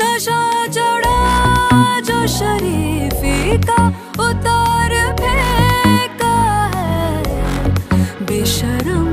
नशा चढ़ा जो शरीफी का उतार फेंका है। बेशरम